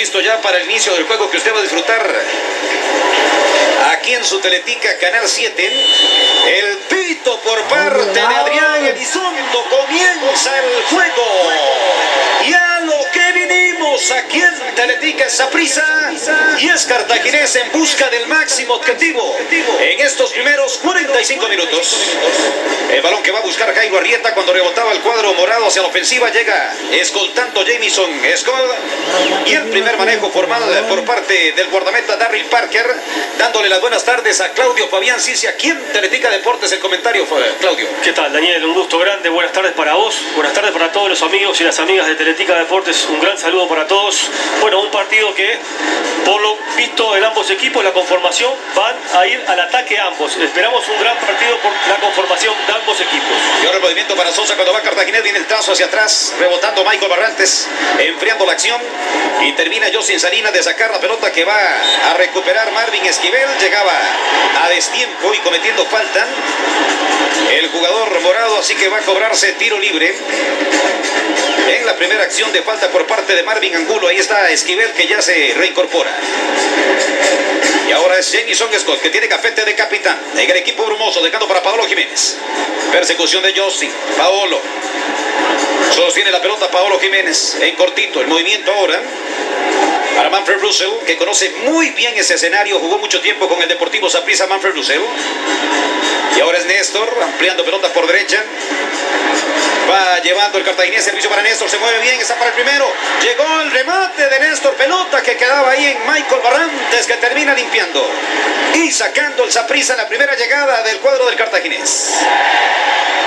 listo ya para el inicio del juego que usted va a disfrutar. Aquí en su teletica Canal 7, el pito por parte de Adrián Elizondo comienza el juego. Y a lo que vinimos aquí en Teletica prisa y es Cartaginés en busca del máximo objetivo en estos primeros 45 minutos. El balón que va a buscar Jairo Arrieta cuando rebotaba el cuadro morado hacia la ofensiva llega escoltando Jamison Scott y el primer manejo formal por parte del guardameta Darryl Parker dándole las buenas tardes a Claudio Fabián Sisi aquí en Teletica Deportes el comentario fue Claudio. ¿Qué tal Daniel? Un gusto grande, buenas tardes para vos, buenas tardes para todos los amigos y las amigas de Teletica Deportes, un gran saludo para todos. Bueno, un partido que por lo visto en ambos equipos, la conformación van a ir al ataque ambos. Esperamos un gran partido por la conformación de ambos equipos. Y ahora el movimiento para Sosa cuando va Cartaginés, viene el trazo hacia atrás, rebotando Michael Barrantes, enfriando la acción y termina Josin Salinas de sacar la pelota que va a recuperar Marvin Esquivel. A destiempo y cometiendo falta el jugador morado, así que va a cobrarse tiro libre en la primera acción de falta por parte de Marvin Angulo. Ahí está Esquivel que ya se reincorpora. Y ahora es Jamison Scott que tiene cafete de capitán en el equipo brumoso, dejando para Paolo Jiménez. Persecución de Jossi. Paolo. Sostiene la pelota Paolo Jiménez en cortito. El movimiento ahora para Manfred Russell, que conoce muy bien ese escenario, jugó mucho tiempo con el Deportivo Saprissa Manfred Russell. Y ahora es Néstor, ampliando pelota por derecha. Va llevando el cartaginés, servicio para Néstor, se mueve bien, está para el primero. Llegó el remate de Néstor, pelota que quedaba ahí en Michael Barrantes, que termina limpiando. Y sacando el Saprissa en la primera llegada del cuadro del cartaginés.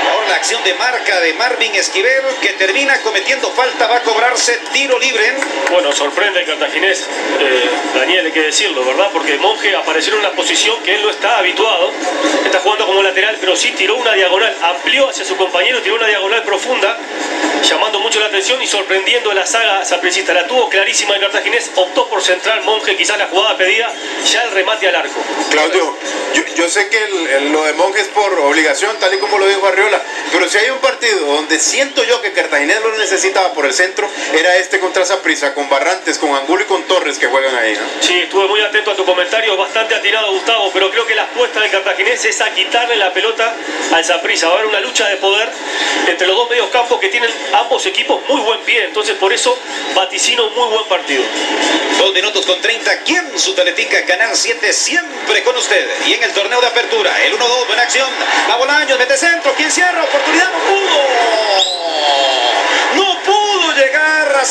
Ahora la acción de marca de Marvin Esquivel, que termina cometiendo falta, va a cobrarse tiro libre. Bueno, sorprende el cartaginés, eh, Daniel, hay que decirlo, ¿verdad? Porque Monje apareció en una posición que él no está habituado. Está jugando como lateral, pero sí tiró una diagonal, amplió hacia su compañero, tiró una diagonal profunda, llamando mucho la atención y sorprendiendo a la saga sapricista. La tuvo clarísima el cartaginés, optó por central Monje, quizás la jugada pedida, ya el remate al arco. Claudio, yo, sé que lo de Monje es por obligación, tal y como lo dijo Arriola, pero si hay un partido donde siento yo que Cartaginés lo necesitaba por el centro, era este contra Saprissa, con Barrantes, con Angulo y con Torres que juegan ahí. Sí, estuve muy atento a tu comentario, bastante atirado Gustavo, pero creo que la apuesta del cartaginés es a quitarle la pelota al Saprissa. Va a haber una lucha de poder entre los dos medios campos que tienen ambos equipos muy buen pie, entonces por eso vaticino muy buen partido. Dos minutos con 30, ¿quién su teletica? Canal 7 siempre con usted. Y en el torneo de apertura, el 1-2, buena acción, va Bolaños, mete centro, ¿quién cierra? Oportunidad, no pudo no pudo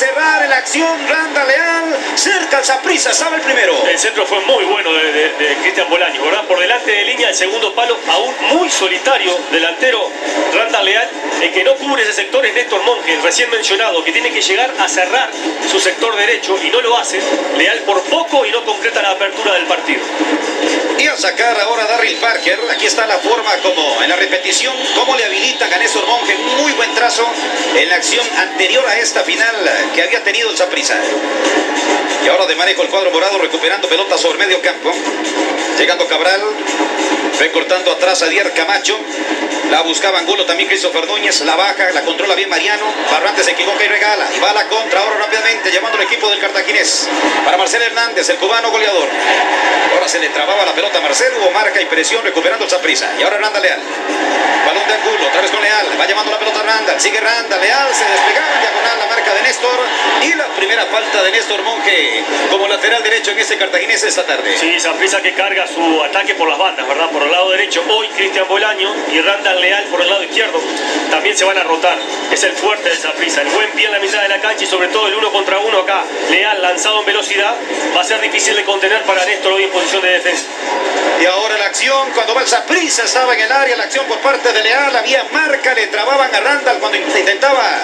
cerrar la acción Randa Leal, cerca al Zaprisa, sabe el primero. El centro fue muy bueno de, Cristian Bolaño, ¿verdad? Por delante de línea, el segundo palo, aún muy solitario, delantero Randa Leal, el que no cubre ese sector es Néstor Monge, recién mencionado, que tiene que llegar a cerrar su sector derecho y no lo hace, Leal por poco y no concreta la apertura del partido. Sacar ahora a Darryl Parker, aquí está la forma como en la repetición, cómo le habilita a Néstor Monge, muy buen trazo en la acción anterior a esta final que había tenido el Zaprisa. Y ahora de manejo el cuadro morado recuperando pelota sobre medio campo. Llegando Cabral, recortando atrás a Dier Camacho. La buscaba Angulo también Christopher Núñez. La baja, la controla bien Mariano. Barrantes se equivoca y regala. Y va a la contra ahora rápidamente, llevando el equipo del cartaginés. Para Marcelo Hernández, el cubano goleador. Ahora se le trababa la pelota a Marcelo. Hubo marca y presión recuperando el Zaprisa. Y ahora Hernanda Leal. Balón de Angulo, otra vez con Leal. Va llamando la pelota a Randa. Sigue Randa. Leal se despegaba en diagonal la marca de Néstor. Y la primera falta de Néstor Monge como lateral derecho en ese cartaginés esta tarde. Sí, Zaprisa que carga su ataque por las bandas, ¿verdad? Por el lado derecho. Hoy Cristian Bolaño y Randa Leal por el lado izquierdo. También se van a rotar. Es el fuerte de Zaprisa. El buen pie en la mitad de la cancha y sobre todo el uno contra uno acá. Leal lanzado en velocidad. Va a ser difícil de contener para Néstor hoy en posición de defensa. Y ahora la acción, cuando va el Zaprisa estaba en el área, la acción por parte de Leal, había marca, le trababan a Randall cuando intentaba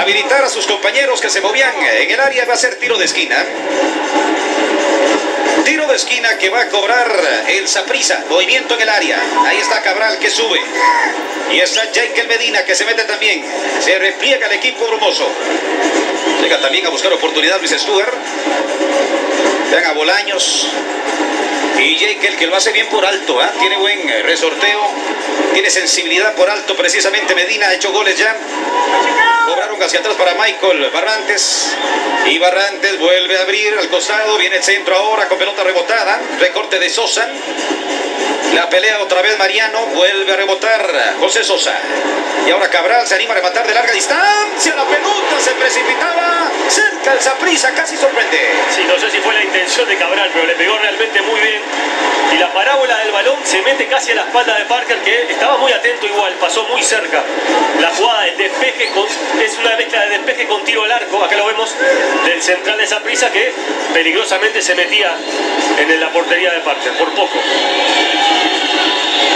habilitar a sus compañeros que se movían en el área, va a ser tiro de esquina. Tiro de esquina que va a cobrar el Saprisa. Movimiento en el área. Ahí está Cabral que sube. Y está Jekyll Medina que se mete también. Se repliega el equipo brumoso. Llega también a buscar oportunidad Luis Stuart. Vean a Bolaños. Y Jekyll que lo hace bien por alto. ¿ah? Tiene buen eh, resorteo. Tiene sensibilidad por alto precisamente. Medina ha hecho goles ya. Cobraron hacia atrás para Michael Barrantes. Y Barrantes vuelve a abrir al costado. Viene el centro ahora con pelota rebotada. Recorte de Sosa. La pelea otra vez Mariano. Vuelve a rebotar José Sosa. Y ahora Cabral se anima a rematar de larga distancia. La pelota se precipitaba cerca el Zaprisa, casi sorprende. Sí, no sé si fue la intención de Cabral, pero le pegó realmente muy bien. Y la parábola del balón se mete casi a la espalda de Parker, que estaba muy atento igual, pasó muy cerca. La jugada de despeje es una mezcla de despeje con tiro al arco, acá lo vemos, del central de esa prisa que peligrosamente se metía en la portería de Parker, por poco.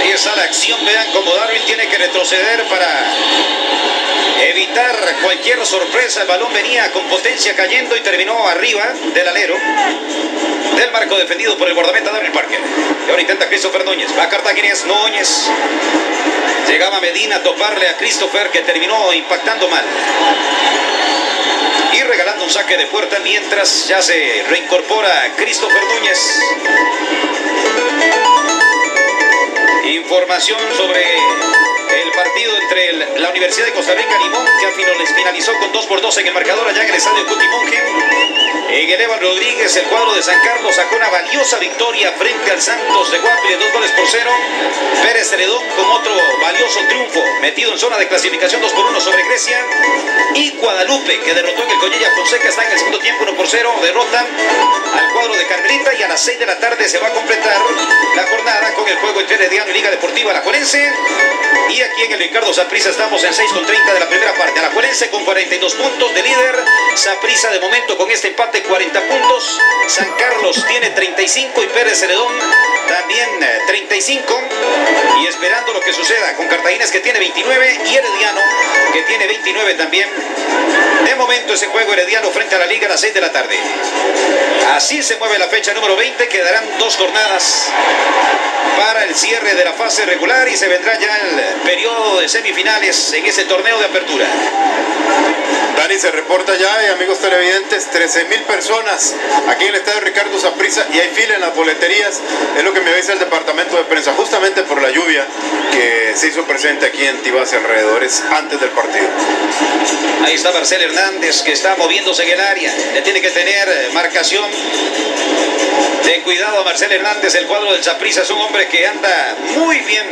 Ahí está la acción, vean cómo Darwin tiene que retroceder para evitar cualquier sorpresa. El balón venía con potencia cayendo y terminó arriba del alero del marco defendido por el guardameta Darwin Parker. Y ahora intenta Christopher Núñez. Va Cartaginés Núñez. Llegaba Medina a toparle a Christopher que terminó impactando mal. Y regalando un saque de puerta mientras ya se reincorpora Christopher Núñez. Información sobre el partido entre la Universidad de Costa Rica Limón, que finalizó con 2 por 2 en el marcador allá en el estadio Cutimonje. En el Evan Rodríguez, el cuadro de San Carlos sacó una valiosa victoria frente al Santos de Guapi dos goles por cero. Pérez Celedón con otro valioso triunfo, metido en zona de clasificación 2 por 1 sobre Grecia. Y Guadalupe, que derrotó en el Collella Fonseca, está en el segundo tiempo 1 por 0. Derrota al cuadro de Carmelita y a las 6 de la tarde se va a completar la jornada con el juego entre Herediano y Liga Deportiva La. Y aquí en el Ricardo Saprisa estamos en 6 con 30 de la primera parte. La Juelense con 42 puntos de líder. Saprisa de momento con este empate 40 puntos. San Carlos tiene 35 y Pérez Celedón también 35. Eh, y esperando lo que suceda con Cartaginas que tiene 29 y Herediano que tiene 29 también. De momento ese juego Herediano frente a la Liga a las 6 de la tarde. Así se mueve la fecha número 20. Quedarán dos jornadas para el cierre de la fase regular y se vendrá ya el periodo de semifinales en ese torneo de apertura. Dani se reporta ya, y amigos televidentes, 13 mil personas aquí en el estadio Ricardo Zaprisa y hay fila en las boleterías. Es lo que me avisa el departamento de prensa, justamente por la lluvia que se hizo presente aquí en Tibas y alrededores antes del partido. Ahí está Marcel Hernández que está moviéndose en el área. Le tiene que tener eh, marcación. De cuidado a Marcel Hernández, el cuadro del Zaprisa es un hombre que anda muy bien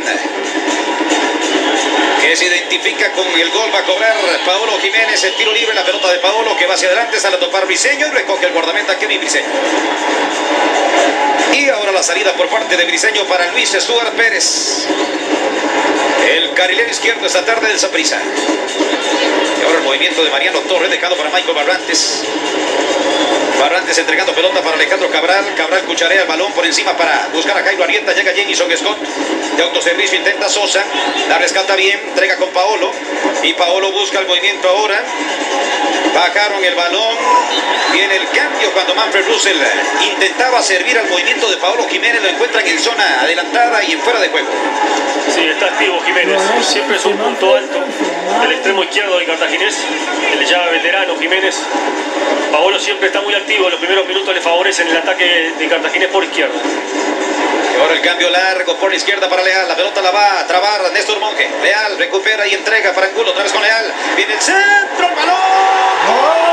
que se identifica con el gol. Va a cobrar Paolo Jiménez, el tiro libre, la pelota de Paolo que va hacia adelante, sale a topar Briseño y recoge el guardameta Kevin Briseño. Y ahora la salida por parte de Briseño para Luis Stuart Pérez. El carrilero izquierdo esta tarde del Zaprisa. Y ahora el movimiento de Mariano Torres dejado para Michael Barrantes. Barrantes entregando pelota para Alejandro Cabral. Cabral cucharea el balón por encima para buscar a Jairo Arieta. Llega Jamison Scott de autoservicio. Intenta Sosa. La rescata bien. Entrega con Paolo. Y Paolo busca el movimiento ahora. Bajaron el balón. Viene el cambio cuando Manfred Russell intentaba servir al movimiento de Paolo Jiménez. Lo encuentran en zona adelantada y en fuera de juego. Sí, está activo Jiménez. Siempre es un punto alto. El extremo izquierdo del cartaginés. El ya veterano Jiménez. Paolo siempre está muy activo. Los primeros minutos le favorecen el ataque de Cartaginés por izquierda. Y ahora el cambio largo por la izquierda para Leal. La pelota la va a trabar Néstor Monge. Leal recupera y entrega para Angulo. Otra vez con Leal. Viene el centro. ¡Balón!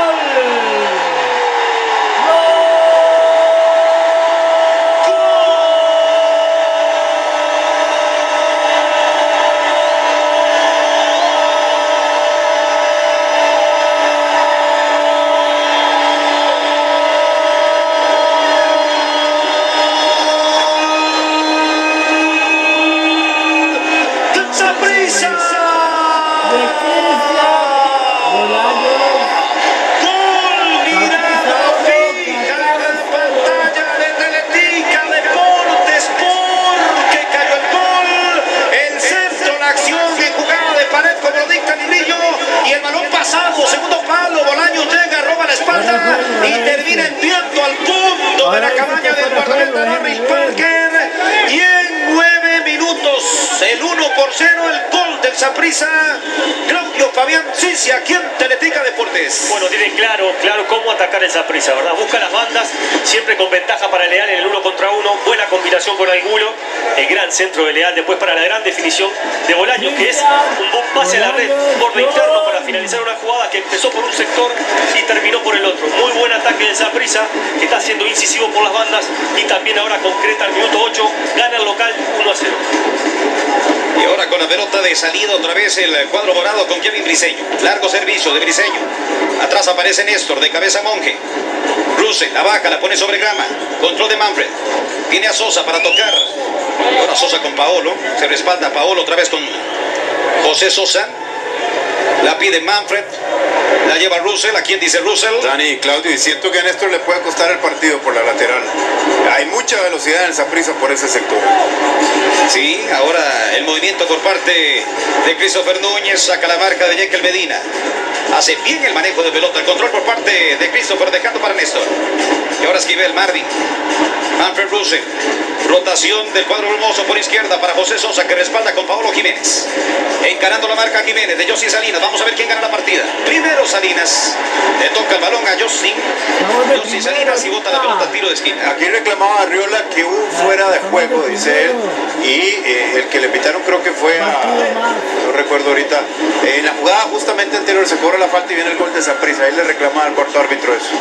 Saprisa, ¿verdad? Busca las bandas, siempre con ventaja para Leal en el uno contra uno. Buena combinación con Angulo. El gran centro de Leal después para la gran definición de Bolaño, que es un buen pase a la red lo interno para finalizar una jugada que empezó por un sector y terminó por el otro. Muy buen ataque de Saprisa, que está siendo incisivo por las bandas y también ahora concreta al minuto 8, gana el local 1 a 0. La pelota de salida otra vez el cuadro morado con Kevin Briseño. Largo servicio de Briseño. Atrás aparece Néstor de cabeza Monje. Cruce, la baja, la pone sobre grama. Control de Manfred. Tiene a Sosa para tocar. Ahora Sosa con Paolo. Se respalda Paolo otra vez con José Sosa. La pide Manfred. La lleva Russell. ¿A quién dice Russell? Dani, Claudio, y siento que a Néstor le puede costar el partido por la lateral. Hay mucha velocidad en esa prisa por ese sector. Sí, ahora el movimiento por parte de Christopher Núñez saca la marca de Jekyll Medina. Hace bien el manejo de pelota, el control por parte de Christopher dejando para Néstor. Y ahora Esquivel, Marvin. Manfred Russell. Rotación del cuadro hermoso por izquierda para José Sosa que respalda con Paolo Jiménez. Encarando la marca Jiménez de José Salinas. Vamos a ver quién gana la partida. Primero Salinas. Le toca el balón a Justin. Justin Salinas y bota la pelota al tiro de esquina. Aquí reclamaba Arriola que hubo fuera de juego, dice él. Y eh, el que le pitaron creo que fue a. No recuerdo ahorita. En la jugada justamente anterior se cobra la falta y viene el gol de Zaprisa. Ahí le reclamaba al cuarto árbitro eso.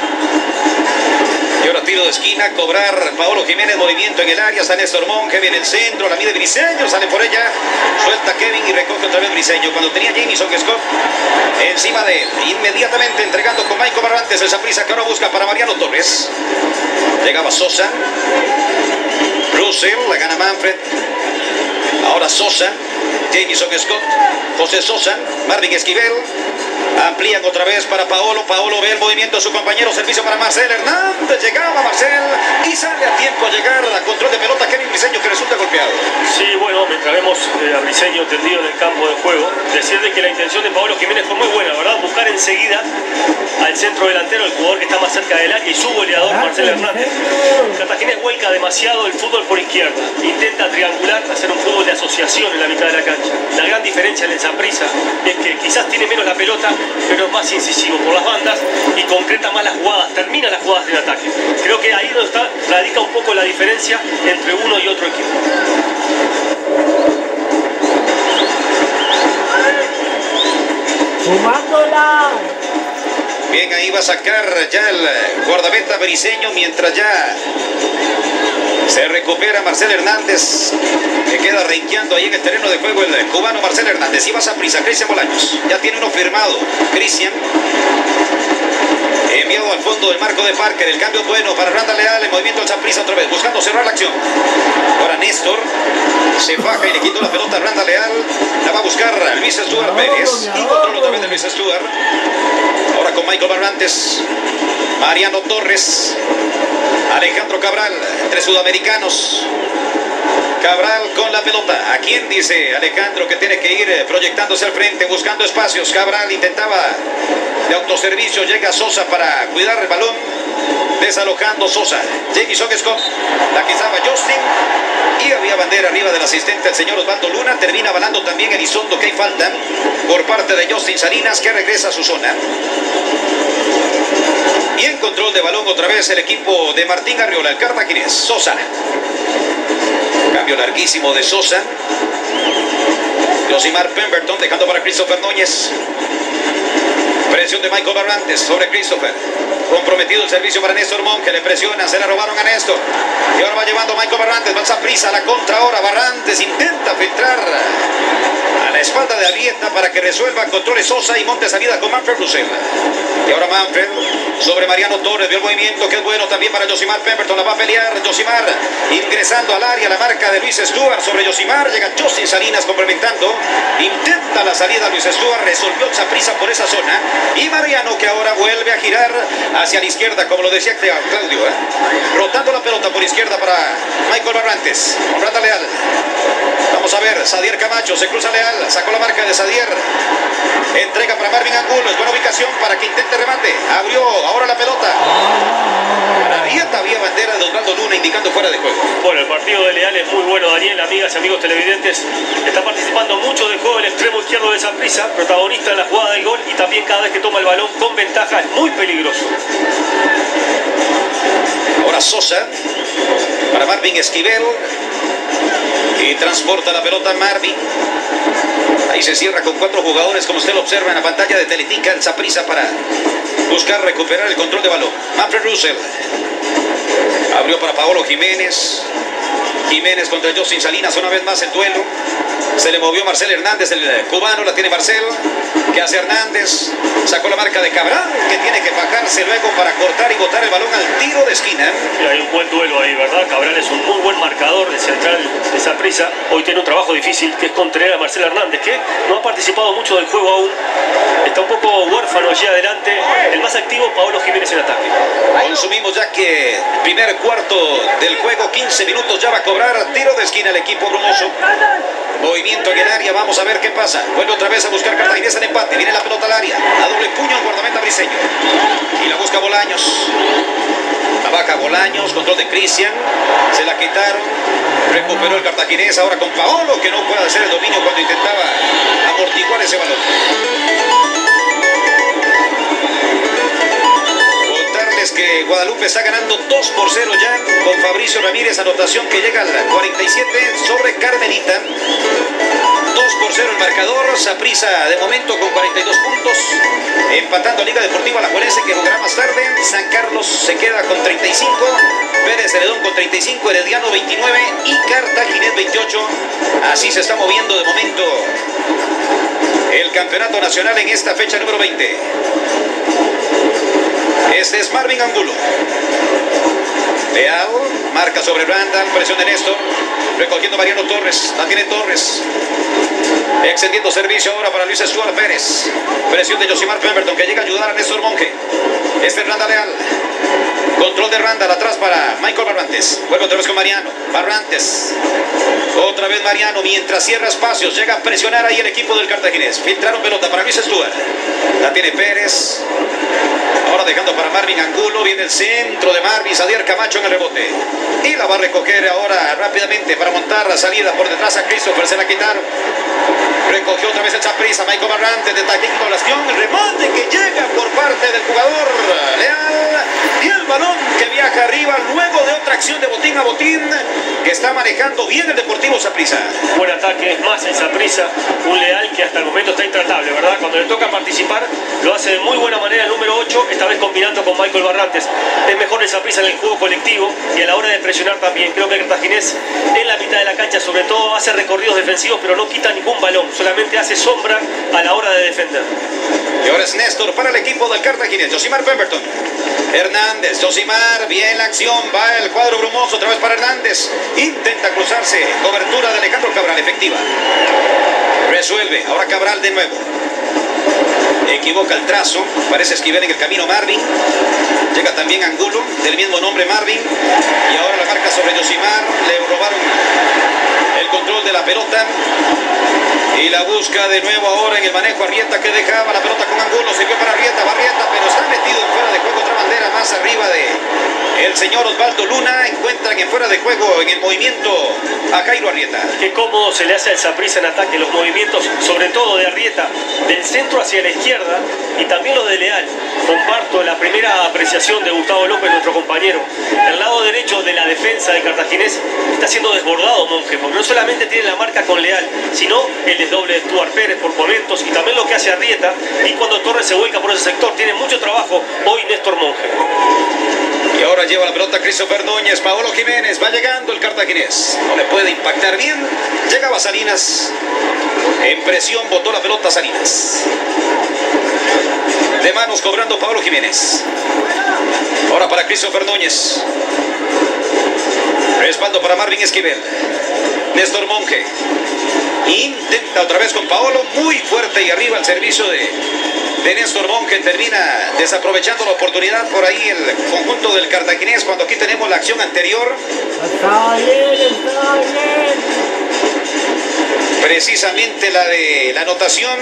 Y ahora tiro de esquina, cobrar Paolo Jiménez, movimiento en el área, está Néstor Monge, viene el centro, la mide Briseño, sale por ella, suelta Kevin y recoge otra vez Briseño. Cuando tenía Jamison Scott encima de él, inmediatamente entregando con Michael Barrantes el Saprisa que ahora busca para Mariano Torres. Llegaba Sosa, Russell, la gana Manfred, ahora Sosa, Jamison Scott, José Sosa, Marvin Esquivel, Amplían otra vez para Paolo. Paolo ve el movimiento de su compañero. Servicio para Marcel Hernández. Llegaba Marcel y sale a tiempo a llegar a control de pelota Kevin Briseño que resulta golpeado. Sí, bueno, mientras vemos eh, a Briseño tendido en el campo de juego, decirle que la intención de Paolo Jiménez fue muy buena, ¿verdad? Buscar enseguida al centro delantero, el jugador que está más cerca del área y su goleador Marcel Hernández. Cartagena vuelca demasiado el fútbol por izquierda. Intenta triangular, hacer un fútbol de asociación en la mitad de la cancha. La gran diferencia en el Zaprisa es que quizás tiene menos la pelota, pero es más incisivo por las bandas y concreta más las jugadas, termina las jugadas de ataque. Creo que ahí donde está, radica un poco la diferencia entre uno y otro equipo. Sumándola. Bien, ahí va a sacar ya el guardameta Briseño mientras ya se recupera Marcel Hernández, que queda renqueando ahí en el terreno de juego el cubano Marcel Hernández. Y vas a prisa, Cristian Bolaños. Ya tiene uno firmado. Cristian. Enviado al fondo del marco de Parker. El cambio bueno para Randa Leal. El movimiento del Zaprisa otra vez. Buscando cerrar la acción. Ahora Néstor. Se baja y le quitó la pelota a Randa Leal. La va a buscar Luis Stuart Pérez. Y control otra vez de Luis Stuart. Ahora con Michael Barrantes. Mariano Torres. Alejandro Cabral, entre sudamericanos. Cabral con la pelota. ¿A quién dice Alejandro que tiene que ir proyectándose al frente, buscando espacios? Cabral intentaba de autoservicio. Llega Sosa para cuidar el balón. Desalojando Sosa. Jamison Scott. La que estaba Justin. Y había bandera arriba del asistente, el señor Osvaldo Luna. Termina balando también Elizondo que hay falta por parte de Justin Salinas que regresa a su zona. Y en control de balón otra vez el equipo de Martín Arriola, el cartaginés, Sosa. Cambio larguísimo de Sosa. Josimar Pemberton dejando para Christopher Núñez. Presión de Michael Barrantes sobre Christopher. Comprometido el servicio para Néstor Monge. Le presiona, se la robaron a Néstor. Y ahora va llevando a Michael Barrantes. Va a prisa la contra ahora. Barrantes intenta filtrar a la espalda de Arieta para que resuelva controles Sosa y monte salida con Manfred Russell. Y ahora Manfred sobre Mariano Torres. Vio el movimiento que es bueno también para Josimar Pemberton. La va a pelear Josimar ingresando al área. La marca de Luis Stuart sobre Josimar. Llega Justin Salinas complementando. Intenta la salida Luis Stuart. Resolvió prisa por esa zona. Y Mariano que ahora vuelve a girar hacia la izquierda, como lo decía Claudio. ¿eh? Rotando la pelota por izquierda para Michael Barrantes. Rata Leal. Vamos a ver, Sadier Camacho se cruza Leal, sacó la marca de Sadier. Entrega para Marvin Angulo, es buena ubicación para que intente remate. Abrió ahora la pelota. Arieta había bandera de Osvaldo Luna indicando fuera de juego. Bueno, el partido de Leal es muy bueno, Daniel, amigas y amigos televidentes. Está participando mucho del juego el extremo izquierdo de Prisa, protagonista en la jugada del gol y también cada vez que toma el balón con ventaja es muy peligroso. Ahora Sosa para Marvin Esquivel y transporta la pelota Marvin. Ahí se cierra con cuatro jugadores, como usted lo observa en la pantalla de Teletica, el Zaprisa para buscar recuperar el control de balón. Manfred Russell abrió para Paolo Jiménez. Jiménez contra Justin Salinas, una vez más el duelo. Se le movió Marcel Hernández, el cubano, la tiene Marcel. ¿Qué hace Hernández? Sacó la marca de Cabral, que tiene que bajarse luego para cortar y botar el balón al tiro de esquina. hay un buen duelo ahí, ¿verdad? Cabral es un muy buen marcador de central de esa prisa. Hoy tiene un trabajo difícil que es contener a Marcel Hernández, que no ha participado mucho del juego aún. Está un poco huérfano allí adelante. El más activo, Pablo Jiménez en ataque. Consumimos ya que primer cuarto del juego, 15 minutos ya va a cobrar tiro de esquina el equipo brumoso. Movimiento en el área, vamos a ver qué pasa. Vuelve otra vez a buscar Cartaginés en empate. Viene la pelota al área. A doble puño al guardameta briseño. Y la busca Bolaños. La baja Bolaños, control de Cristian. Se la quitaron. Recuperó el cartaginés ahora con Paolo, que no puede hacer el dominio cuando intentaba amortiguar ese balón. Guadalupe está ganando 2 por 0 ya con Fabricio Ramírez, anotación que llega al 47 sobre Carmelita. 2 por 0 el marcador, Saprisa de momento con 42 puntos, empatando a Liga Deportiva La que jugará más tarde, San Carlos se queda con 35, Pérez Heredón con 35, Herediano 29 y Cartaginés 28, así se está moviendo de momento el campeonato nacional en esta fecha número 20. Este es Marvin Angulo. Leal, marca sobre Randall, presión de Néstor. Recogiendo Mariano Torres, la tiene Torres. Extendiendo servicio ahora para Luis Stuart Pérez. Presión de Josimar Pemberton que llega a ayudar a Néstor Monge. Este es Randall Leal. Control de Randall atrás para Michael Barrantes. Vuelve otra vez con Mariano. Barrantes. Otra vez Mariano mientras cierra espacios. Llega a presionar ahí el equipo del Cartaginés. Filtraron pelota para Luis Stuart. La tiene Pérez. Ahora dejando para Marvin Angulo. Viene el centro de Marvin. Sadier Camacho en el rebote. Y la va a recoger ahora rápidamente para montar la salida por detrás a Christopher. Se la quitaron. Recogió otra vez el Chaprisa. Michael Barrante de táctico población. El remate que llega por parte del jugador Leal. Y el balón que viaja arriba luego de otra acción de botín a botín que está manejando bien el Deportivo Saprisa. Buen ataque, es más en Saprisa. Un Leal que hasta el momento está intratable, ¿verdad? Cuando le toca participar lo hace de muy buena manera el número 8, esta vez combinando con Michael Barrantes. Es mejor esa prisa en el juego colectivo y a la hora de presionar también. Creo que Cartaginés en la mitad de la cancha sobre todo hace recorridos defensivos pero no quita ningún balón, solamente hace sombra a la hora de defender. Y ahora es Néstor para el equipo del Cartaginés, Josimar Pemberton. Hernández, Josimar, bien la acción, va el cuadro brumoso otra vez para Hernández. Intenta cruzarse, cobertura de Alejandro Cabral, efectiva. Resuelve, ahora Cabral de nuevo. Equivoca el trazo, parece esquivar en el camino Marvin. Llega también Angulo, del mismo nombre Marvin. Y ahora la marca sobre Josimar, le robaron el control de la pelota. Y la busca de nuevo ahora en el manejo Arrieta que dejaba la pelota con Angulo. Se vio para Arrieta, Barrieta, pero está metido en fuera de juego. Otra bandera más arriba de el señor Osvaldo Luna. Encuentran en fuera de juego en el movimiento a Jairo Arrieta. Qué cómodo se le hace al Saprissa en ataque. Los movimientos, sobre todo de Arrieta, del centro hacia la izquierda y también los de Leal. Comparto la primera apreciación de Gustavo López, nuestro compañero. El lado derecho de la defensa de Cartaginés está siendo desbordado Monje, porque no solamente tiene la marca con Leal, sino el desdoble de Stuart Pérez por momentos y también lo que hace Arrieta y cuando Torres se vuelca por ese sector. Tiene mucho trabajo hoy Néstor Monge. Y ahora lleva la pelota Christopher Núñez, Paolo Jiménez, va llegando el cartaginés. No le puede impactar bien. Llegaba Salinas. En presión botó la pelota Salinas. De manos cobrando Pablo Jiménez. Ahora para Christopher Núñez. Respaldo para Marvin Esquivel. Néstor Monge. Intenta otra vez con Paolo. Muy fuerte y arriba el servicio de, de Néstor Monge. Termina desaprovechando la oportunidad por ahí el conjunto del cartaginés cuando aquí tenemos la acción anterior. Precisamente la de la anotación,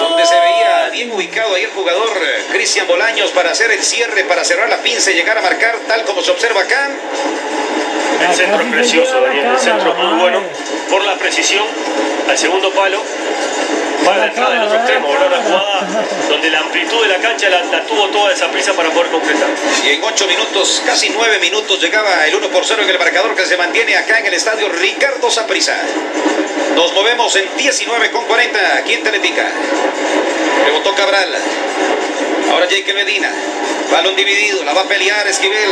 donde se veía bien ubicado ahí el jugador Cristian Bolaños para hacer el cierre, para cerrar la pinza y llegar a marcar tal como se observa acá. El centro precioso. El centro muy bueno por la precisión al segundo palo. Para la entrada del otro extremo, ¿verdad? Una jugada donde la amplitud de la cancha la, la tuvo toda esa prisa para poder concretar. Y en ocho minutos, casi nueve minutos, llegaba el 1 por 0 en el marcador que se mantiene acá en el estadio Ricardo Saprissa. Nos movemos en 19 con 40 aquí en Teletica. Rebotó Cabral. Ahora Jake Medina. Balón dividido, la va a pelear Esquivel.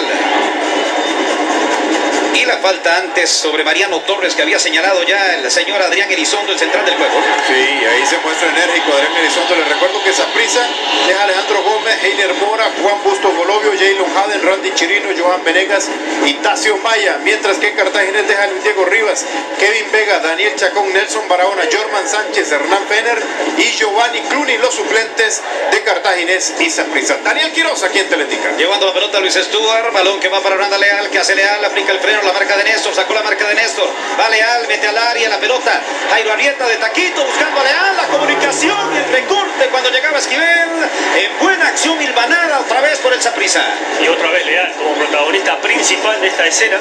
Y la falta antes sobre Mariano Torres que había señalado ya el señor Adrián Elizondo, el central del juego. Sí, ahí se muestra enérgico Adrián Elizondo. Les recuerdo que Saprisa es Alejandro Gómez, Heiner Mora, Juan Busto Golovio, Jaylon Haden, Randy Chirino, Johan Venegas y Tacio Maya. Mientras que Cartaginés deja Luis Diego Rivas, Kevin Vega, Daniel Chacón, Nelson Barahona, Jorman Sánchez, Hernán Fener y Giovanni Cluny, los suplentes de Cartaginés y Saprisa. Daniel Quiroz aquí en Teletica. Llevando la pelota Luis Stuart, balón que va para Orlando Leal, que hace Leal, aplica el freno, la marca de Néstor, sacó la marca de Néstor, va Leal, mete al área la pelota, Jairo Arieta de Taquito buscando a Leal, la comunicación, el recorte cuando llegaba Esquivel, en buena acción hilvanada otra vez por el Saprissa. Y otra vez Leal como protagonista principal de esta escena.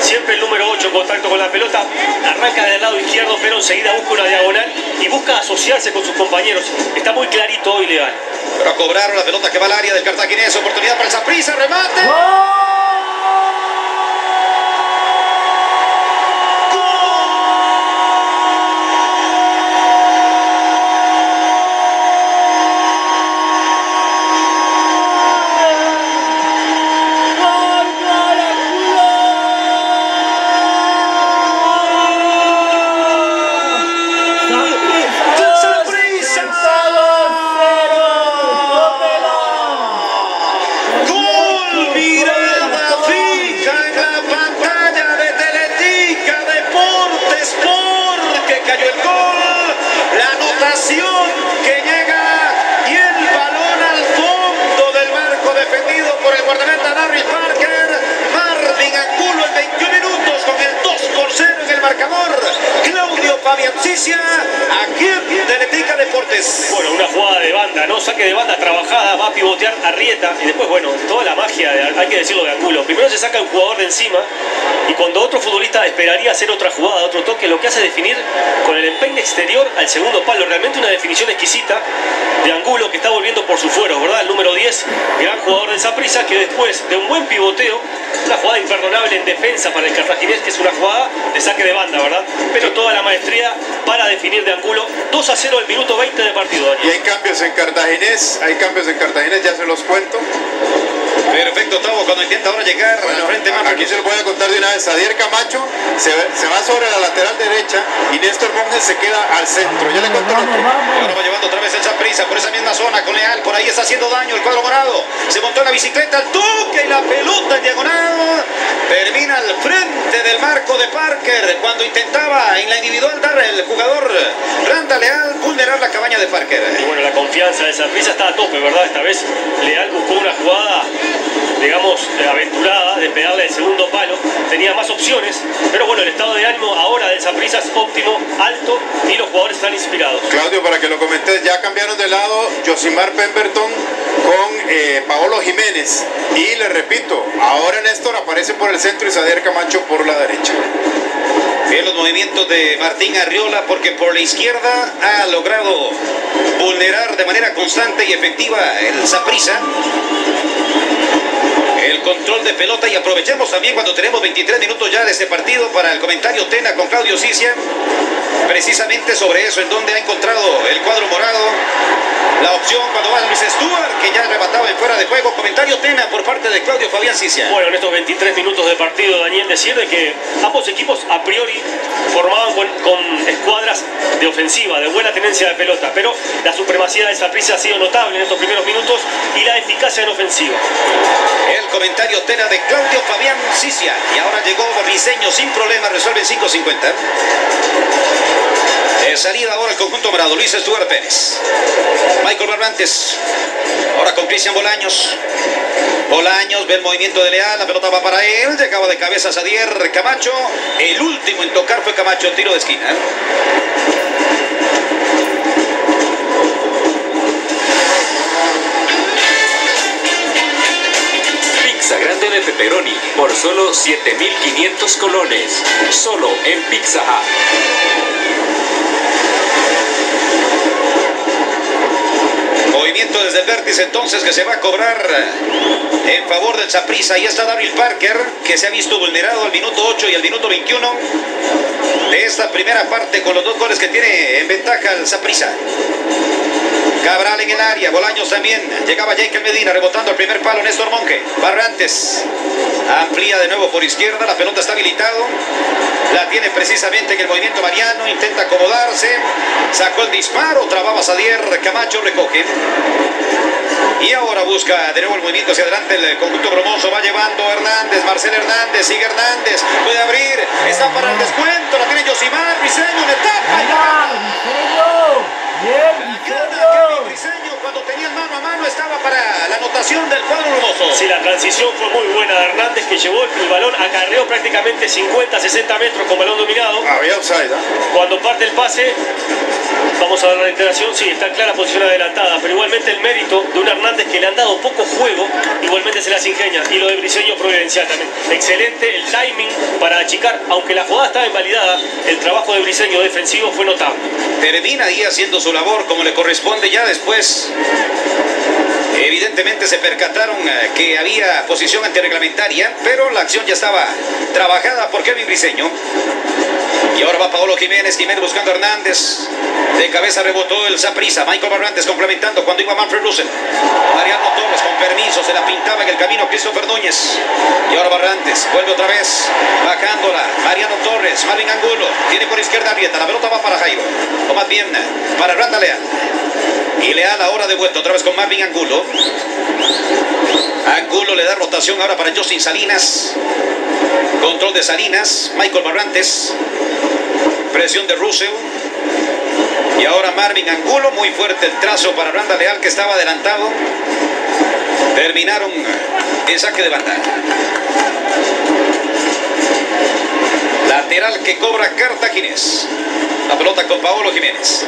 Siempre el número 8 en contacto con la pelota. Arranca del lado izquierdo, pero enseguida busca una diagonal y busca asociarse con sus compañeros. Está muy clarito hoy Leal. Pero cobraron la pelota que va al área del cartaginés, oportunidad para el Saprissa, remate. Gol, Fabiancicia, aquí en Teletica Deportes. Bueno, una jugada de banda, ¿no? Saque de banda trabajada, va a pivotear Arrieta y después, bueno, toda la magia, de- hay que decirlo de Angulo. Primero se saca un jugador de encima y cuando otro futbolista esperaría hacer otra jugada, otro toque, lo que hace es definir con el empeine exterior al segundo palo. Realmente una definición exquisita de Angulo que está volviendo por su fuero, ¿verdad? El número 10, gran jugador de Saprissa que después de un buen pivoteo, una jugada imperdonable en defensa para el cartaginés, que es una jugada de saque de banda, ¿verdad? Pero toda la maestría para definir de Angulo. 2 a 0 el minuto 20 de partido, Daniel. Y hay cambios en Cartaginés, hay cambios en Cartaginés, ya se los cuento. Perfecto, Tavo, cuando intenta ahora llegar Bueno, al frente Marcos. aquí se lo voy a contar de una vez. Adier Camacho se, se va sobre la lateral derecha y Néstor Monge se queda al centro. Ya le cuento ahora va llevando otra vez el Saprissa por esa misma zona con Leal. Por ahí está haciendo daño el cuadro morado. Se montó en la bicicleta, el toque y la pelota en diagonal. Termina al frente del marco de Parker cuando intentaba en la individual dar el jugador Randa Leal vulnerar la cabaña de Parker. Y bueno, la confianza de Saprissa está a tope, ¿verdad? Esta vez Leal buscó una jugada, digamos, aventurada de pegarle el segundo palo. Tenía más opciones, pero bueno, el estado de ánimo ahora de Saprissa es óptimo, alto y los jugadores están inspirados. Claudio, para que lo comentes, ya cambiaron de lado Josimar Pemberton con eh, Paolo Jiménez. Y le repito, ahora Néstor aparece por el centro y Sadier Camacho por la derecha. Bien los movimientos de Martín Arriola porque por la izquierda ha logrado vulnerar de manera constante y efectiva el Saprissa. El control de pelota y aprovechemos también cuando tenemos 23 minutos ya de este partido para el comentario Tena con Claudio Cicia. Precisamente sobre eso, en donde ha encontrado el cuadro morado la opción cuando va Luis Stuart, que ya arrebataba en fuera de juego. Comentario Tena por parte de Claudio Fabián Cicia. Bueno, en estos 23 minutos de partido, Daniel, decir de que ambos equipos a priori formaban con, con escuadras de ofensiva, de buena tenencia de pelota, pero la supremacía de Saprissa ha sido notable en estos primeros minutos y la eficacia en ofensiva. El comentario Tena de Claudio Fabián Cicia. Y ahora llegó Briseño sin problema, resuelve en 5.50. De salida ahora el conjunto morado, Luis Stuart Pérez. Michael Barrantes. Ahora con Cristian Bolaños. Bolaños ve el movimiento de Leal, la pelota va para él, llegaba de cabeza Sadier Camacho. El último en tocar fue Camacho, tiro de esquina. De pepperoni por solo 7,500 colones. Solo en Pizza. Movimiento desde el vértice entonces que se va a cobrar en favor del Zaprisa. Ahí está Daryl Parker que se ha visto vulnerado al minuto 8 y al minuto 21 de esta primera parte con los dos goles que tiene en ventaja el Zaprisa. Cabral en el área, Bolaños también. Llegaba Jake Medina rebotando el primer palo, Néstor Monge. Barrantes amplía de nuevo por izquierda, la pelota está habilitado. La tiene precisamente en el movimiento Mariano, intenta acomodarse. Sacó el disparo, trababa Sadier, Camacho recoge. Y ahora busca de nuevo el movimiento hacia adelante el conjunto bromoso. Va llevando Hernández, Marcel Hernández, sigue Hernández. Puede abrir, está para el descuento. La tiene Yosimar, Briseño, le tapa. Bien, cuando tenían mano a mano estaba para la anotación del cuadro hermoso. Sí, la transición fue muy buena de Hernández que llevó el balón, acarreó prácticamente 50, 60 metros con balón dominado. Había offside, ¿ah? Cuando parte el pase, vamos a ver la reiteración, sí, está en clara posición adelantada, pero igualmente el mérito de un Hernández que le han dado poco juego, igualmente se las ingenia. Y lo de Briseño providencial también. Excelente el timing para achicar, aunque la jugada estaba invalidada, el trabajo de Briseño defensivo fue notable. Termina ahí haciendo su labor como le corresponde ya después. Evidentemente se percataron eh, que había posición antirreglamentaria, pero la acción ya estaba trabajada por Kevin Briseño. Y ahora va Paolo Jiménez, Jiménez buscando a Hernández. De cabeza rebotó el Zaprisa. Michael Barrantes complementando cuando iba Manfred Russell. Mariano Torres con permiso, se la pintaba en el camino Christopher Núñez. Y ahora Barrantes vuelve otra vez, bajándola. Mariano Torres, Marvin Angulo. Tiene por izquierda Arrieta. La pelota va para Jairo. O más bien para Randa Leal. Y Leal ahora de vuelta otra vez con Marvin Angulo. Angulo le da rotación ahora para Justin Salinas. Control de Salinas. Michael Barrantes. Presión de Russell. Y ahora Marvin Angulo. Muy fuerte el trazo para Randa Leal que estaba adelantado. Terminaron en saque de banda. Lateral que cobra Cartaginés. La pelota con Paolo Jiménez.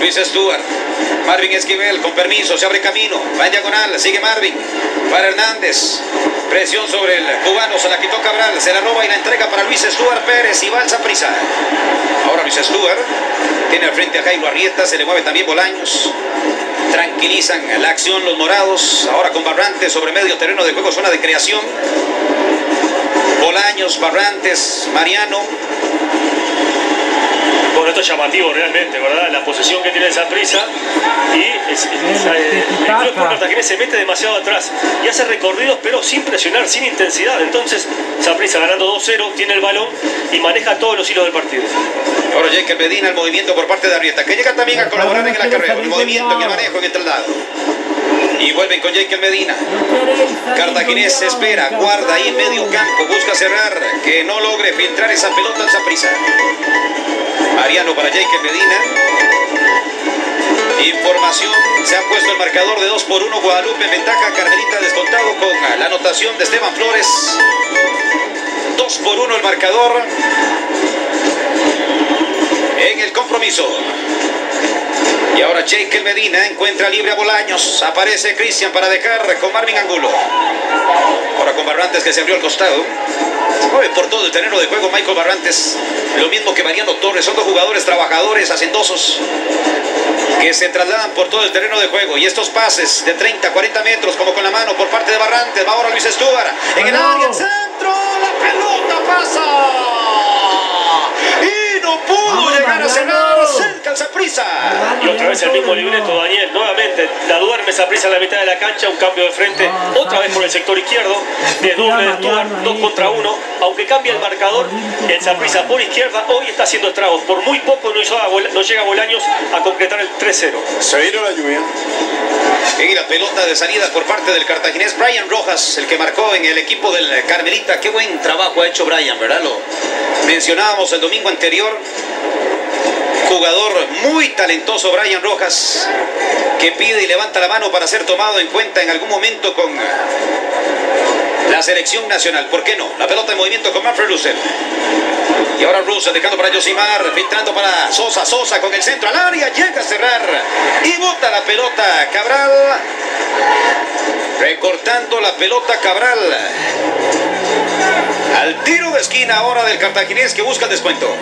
Luis Stuart. Marvin Esquivel con permiso, se abre camino. Va en diagonal, sigue Marvin. Para Hernández. Presión sobre el cubano, se la quitó Cabral, se la roba y la entrega para Luis Stuart Pérez y al prisa. Ahora Luis Stuart tiene al frente a Jairo Arrieta, se le mueve también Bolaños. Tranquilizan la acción los morados. Ahora con Barrantes sobre medio terreno de juego, zona de creación. Bolaños, Barrantes, Mariano. Bueno, esto es llamativo realmente, ¿verdad? La posesión que tiene esa prisa y es- es- eh, el club Cartagena se mete demasiado atrás y hace recorridos pero sin presionar, sin intensidad. Entonces, Saprissa ganando 2-0, tiene el balón y maneja todos los hilos del partido. Ahora Jekyll Medina, el movimiento por parte de Arrieta, que llega también a colaborar en el acarreo, el movimiento, en el manejo, en el traslado. Y vuelven con Jekyll Medina. Cartaginés se espera, guarda ahí en medio campo, busca cerrar, que no logre filtrar esa pelota en prisa. Mariano para Jekyll Medina. Información, se ha puesto el marcador de 2 por 1 Guadalupe en ventaja, Carmelita descontado con la anotación de Esteban Flores. 2 por 1 el marcador en el compromiso. Y ahora Jekyll Medina encuentra libre a Bolaños. Aparece Cristian para dejar con Marvin Angulo. Ahora con Barrantes que se abrió al costado. Se mueve por todo el terreno de juego Michael Barrantes. Lo mismo que Mariano Torres. Son dos jugadores trabajadores, hacendosos. Que se trasladan por todo el terreno de juego. Y estos pases de 30, 40 metros, como con la mano por parte de Barrantes. Va ahora Luis Stuart. En el área, el centro. La pelota pasa. Y no pudo llegar a cerrar. Mariano. Cerca el Saprissa. Y otra vez el mismo libreto, Daniel, nuevamente, la duerme Saprissa en la mitad de la cancha, un cambio de frente, No, otra vez por el sector izquierdo, de doble de Stuart, dos contra uno, aunque cambia el marcador, el Saprissa por izquierda hoy está haciendo estragos, por muy poco no, hizo a Bol- no llega Bolaños a concretar el 3-0. Se vino la lluvia. Y la pelota de salida por parte del cartaginés Brian Rojas, el que marcó en el equipo del Carmelita. Qué buen trabajo ha hecho Brian, ¿verdad? Lo mencionábamos el domingo anterior. Jugador muy talentoso, Brian Rojas, que pide y levanta la mano para ser tomado en cuenta en algún momento con la selección nacional. ¿Por qué no? La pelota en movimiento con Manfred Russell. Y ahora Russell dejando para Josimar, filtrando para Sosa, Sosa con el centro al área, llega a cerrar y bota la pelota Cabral. Recortando la pelota Cabral. Al tiro de esquina ahora del cartaginés que busca el descuento.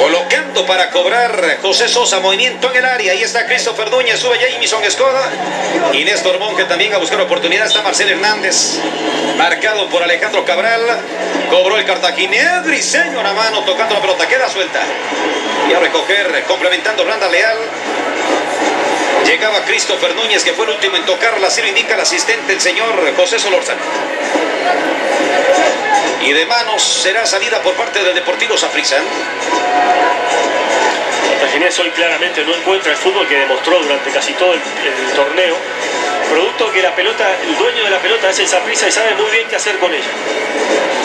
Colocando para cobrar José Sosa, movimiento en el área. Ahí está Christopher Núñez, sube Jamison Escoda. Y Néstor Monge también a buscar oportunidad. Está Marcel Hernández, marcado por Alejandro Cabral. Cobró el cartaginés, Briseño a mano, tocando la pelota, queda suelta. Y a recoger, complementando Randa Leal. Llegaba Christopher Núñez, que fue el último en tocarla, así lo indica el asistente, el señor José Solórzano. Y de manos será salida por parte del Deportivo Saprissa. Cartaginés hoy claramente no encuentra el fútbol que demostró durante casi todo el, el torneo. Producto que la pelota, el dueño de la pelota es el Saprissa y sabe muy bien qué hacer con ella.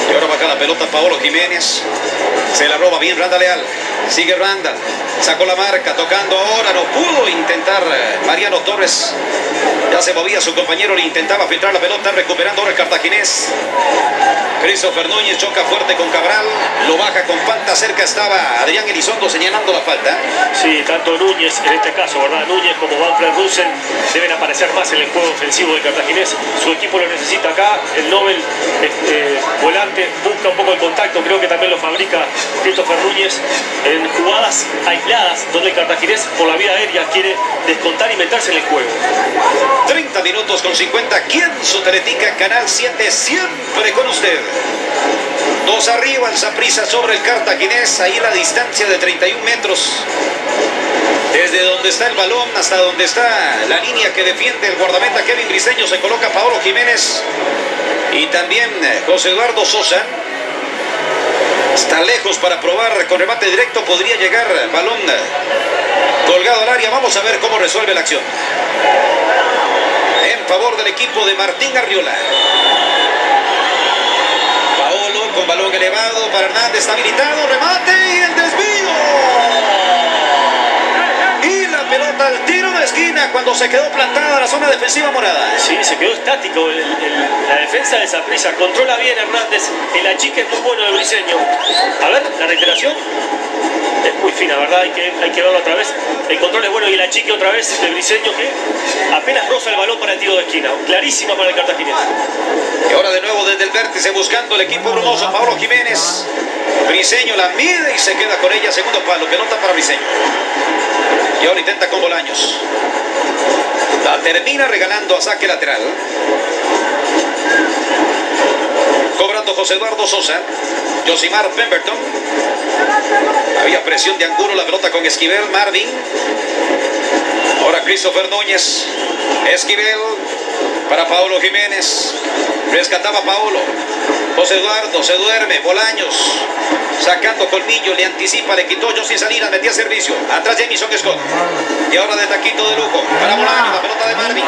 Y ahora baja la pelota Paolo Jiménez. Se la roba bien Randa Leal. Sigue Randa. Sacó la marca, tocando ahora. No pudo intentar eh, Mariano Torres. Ya se movía su compañero, le intentaba filtrar la pelota, recuperando ahora el cartaginés. Christopher Núñez choca fuerte con Cabral, lo baja con falta, cerca estaba Adrián Elizondo señalando la falta. Sí, tanto Núñez, en este caso, ¿verdad? Núñez como Manfred Russell deben aparecer más en el juego ofensivo de Cartaginés. Su equipo lo necesita acá. El Nobel este, volante busca un poco el contacto, creo que también lo fabrica Christopher Núñez jugadas aisladas donde el Cartaginés por la vía aérea quiere descontar y meterse en el juego. 30 minutos con 50. ¿Quién su Teletica Canal 7 siempre con usted? Dos arriba, el Saprisa sobre el Cartaginés. Ahí la distancia de 31 metros. Desde donde está el balón hasta donde está la línea que defiende el guardameta Kevin Briseño se coloca Paolo Jiménez y también José Eduardo Sosa. Está lejos para probar con remate directo. Podría llegar balón colgado al área. Vamos a ver cómo resuelve la acción. En favor del equipo de Martín Arriola. Paolo con balón elevado para Hernández. Está habilitado. Remate y el desvío. Y la pelota al tiro de esquina cuando se quedó plantada la zona defensiva morada. Sí, se quedó estático el- el- la defensa de Saprissa. Controla bien Hernández. El achique es muy bueno de Briseño. A ver, la reiteración. Es muy fina, ¿verdad? Hay que, hay que verlo otra vez. El control es bueno y el achique otra vez de Briseño que apenas roza el balón para el tiro de esquina. Clarísima para el cartaginés. Y ahora de nuevo desde el vértice buscando el equipo brumoso. Pablo Jiménez. Briseño la mide y se queda con ella. Segundo palo. Pelota para Briseño. Y ahora intenta con Bolaños. La termina regalando a saque lateral. Cobrando José Eduardo Sosa. Josimar Pemberton. Había presión de Angulo. La pelota con Esquivel. Marvin. Ahora Christopher Núñez. Esquivel para Paolo Jiménez. Rescataba Paolo. José Eduardo se duerme. Bolaños. Sacando colmillo. Le anticipa. Le quitó José Salinas. Metía servicio. Atrás Jamison Scott. Y ahora de taquito de lujo. Para Bolaños. La pelota de Marvin.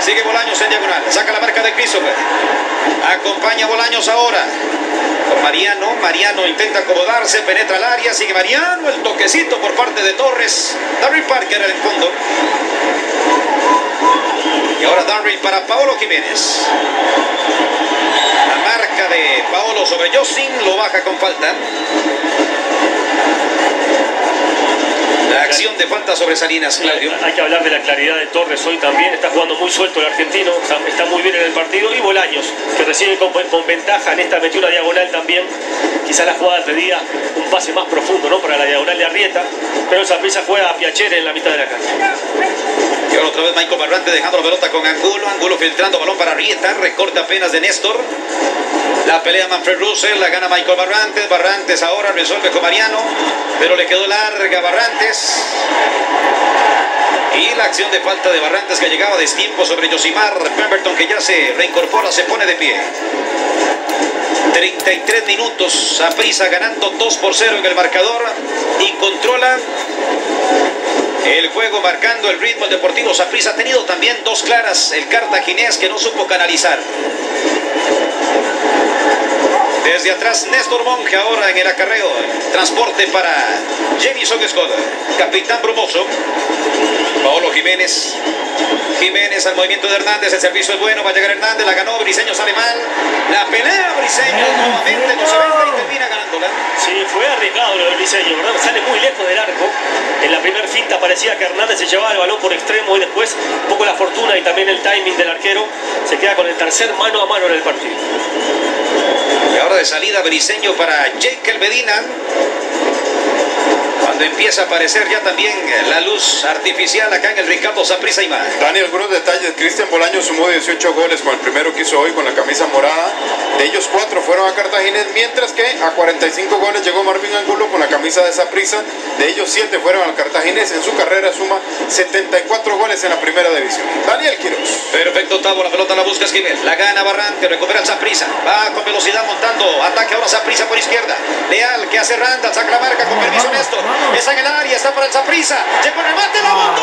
Sigue Bolaños en diagonal. Saca la marca de Christopher. Acompaña Bolaños ahora. Con Mariano. Mariano intenta acomodarse. Penetra al área. Sigue Mariano. El toquecito por parte de Torres. Darryl Parker en el fondo. Y ahora Darryl para Paolo Jiménez. Marca de Paolo sobre Josin lo baja con falta. La acción de falta sobre Salinas, Claudio. Hay que hablar de la claridad de Torres hoy también. Está jugando muy suelto el argentino. Está, muy bien en el partido. Y Bolaños, que recibe con, con ventaja en esta metida diagonal también. Quizá la jugada pedía un pase más profundo ¿no? para la diagonal de Arrieta. Pero esa prisa juega a Piacere en la mitad de la cancha. Y ahora otra vez Michael Barrante dejando la pelota con Angulo. Angulo filtrando balón para Rieta. Recorta apenas de Néstor. La pelea Manfred Russell. La gana Michael Barrantes. Barrantes ahora resuelve con Mariano. Pero le quedó larga Barrantes. Y la acción de falta de Barrantes que llegaba a destiempo sobre Josimar. Pemberton que ya se reincorpora, se pone de pie. 33 minutos. Saprisa ganando 2 por 0 en el marcador. Y controla el juego marcando el ritmo el Deportivo Saprissa. Ha tenido también dos claras el cartaginés que no supo canalizar. Desde atrás, Néstor Monge ahora en el acarreo. Transporte para Jenison Scott. Capitán Brumoso. Paolo Jiménez. Jiménez al movimiento de Hernández. El servicio es bueno. Va a llegar Hernández. La ganó. Briseño sale mal. La pelea Briseño nuevamente no se vende y termina ganándola. Sí, fue arriesgado lo del diseño, ¿verdad? Sale muy lejos del arco. En la primera finta parecía que Hernández se llevaba el balón por extremo y después un poco la fortuna y también el timing del arquero se queda con el tercer mano a mano en el partido. Y ahora de salida Briseño para Jekyll Medina. Cuando empieza a aparecer ya también la luz artificial acá en el Ricardo Saprissa y más. Dani, algunos detalles. Cristian Bolaño sumó 18 goles con el primero que hizo hoy con la camisa morada. De ellos, cuatro fueron a Cartaginés, mientras que a 45 goles llegó Marvin Angulo con la camisa de Saprissa. De ellos, siete fueron al Cartaginés. En su carrera suma 74 goles en la primera división. Daniel Quiroz. Perfecto, Tavo, la pelota la busca Esquivel. La gana Barrante, recupera el Saprissa. Va con velocidad montando. Ataque ahora Saprissa por izquierda. Leal, que hace Randall, saca la marca con permiso Néstor. Está en el área, está para el Saprissa. Llegó el remate, la botó.